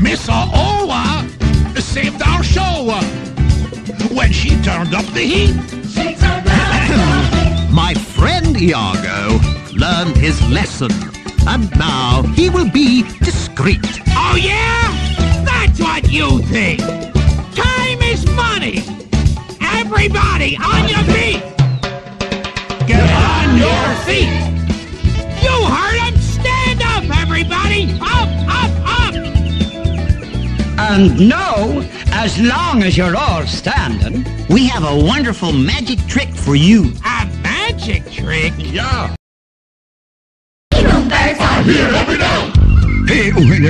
Miss Owa saved our show when she turned up the heat. My friend Iago learned his lesson, and now he will be discreet. Oh yeah? That's what you think. Time is money. Everybody on your feet. Get on your feet. And no, as long as you're all standing, we have a wonderful magic trick for you. A magic trick? Yeah. Bloomberg's are Hey, oh, hey,